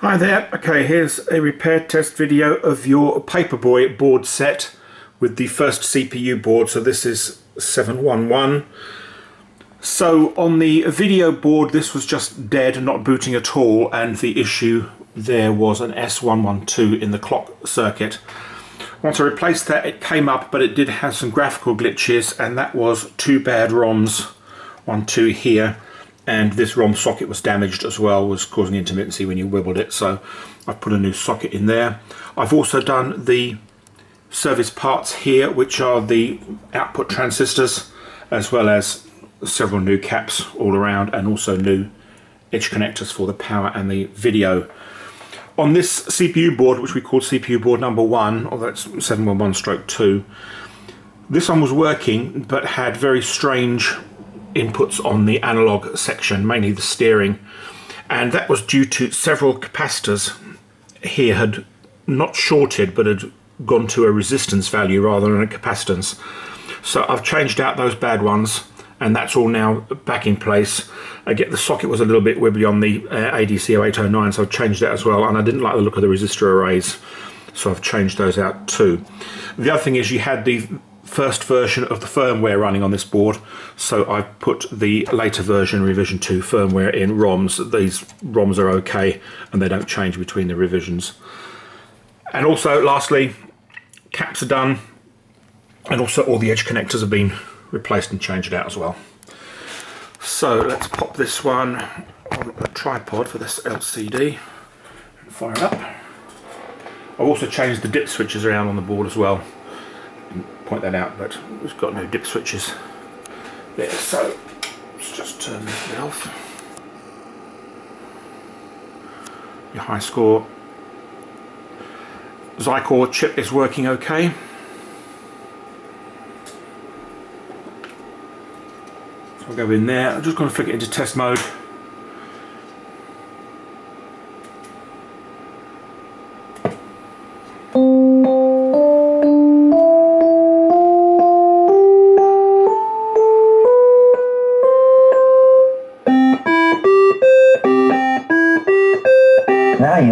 Hi there, okay here's a repair test video of your Paperboy board set with the first CPU board, so this is 711. So on the video board this was just dead, not booting at all, and the issue there was an S112 in the clock circuit. Once I replaced that it came up but it did have some graphical glitches and that was two bad ROMs, one, two here and this ROM socket was damaged as well, was causing intermittency when you wibbled it, so I've put a new socket in there. I've also done the service parts here, which are the output transistors, as well as several new caps all around, and also new edge connectors for the power and the video. On this CPU board, which we call CPU board number one, although it's 711 stroke 2, this one was working, but had very strange inputs on the analog section, mainly the steering, and that was due to several capacitors here had not shorted but had gone to a resistance value rather than a capacitance. So I've changed out those bad ones and that's all now back in place. I get the socket was a little bit wibbly on the uh, ADC0809 so I've changed that as well and I didn't like the look of the resistor arrays so I've changed those out too. The other thing is you had the first version of the firmware running on this board. So I've put the later version revision 2 firmware in ROMs. These ROMs are okay and they don't change between the revisions. And also lastly caps are done and also all the edge connectors have been replaced and changed out as well. So let's pop this one on a tripod for this LCD and fire it up. I've also changed the dip switches around on the board as well point that out, but it's got no dip switches there. So let's just turn this off. Your high score Xicor chip is working okay. So I'll go in there. I'm just going to flick it into test mode.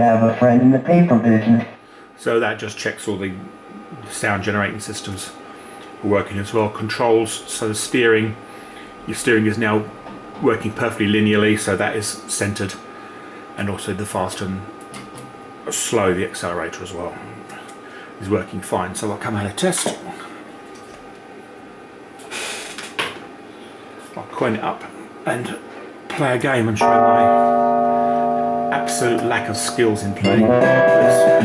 Have a friend in the paper business. So that just checks all the sound generating systems working as well. Controls, so the steering, your steering is now working perfectly linearly, so that is centered. And also the fast and slow, the accelerator as well, is working fine. So I'll come out of test. I'll coin it up and play a game and show my absolute lack of skills in playing this.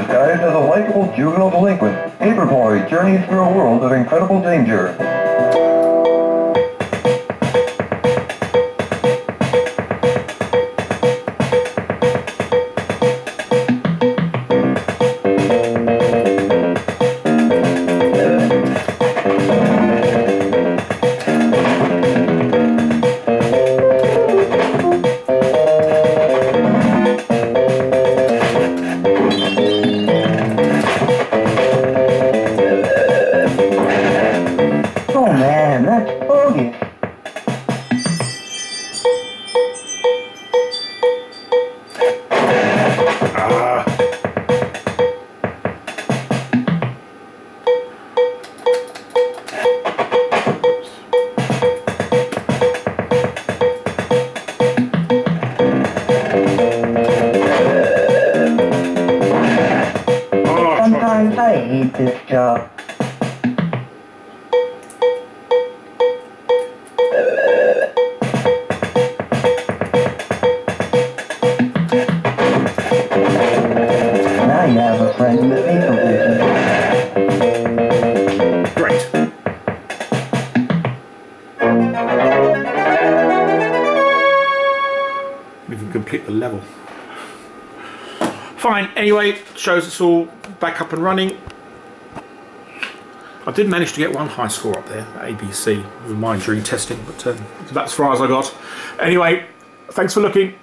Disguised as a likable juvenile delinquent, Paperboy journeys through a world of incredible danger. Complete the level. Fine, anyway, shows us all back up and running. I did manage to get one high score up there, ABC, with mine during testing, but um, that's as far as I got. Anyway, thanks for looking.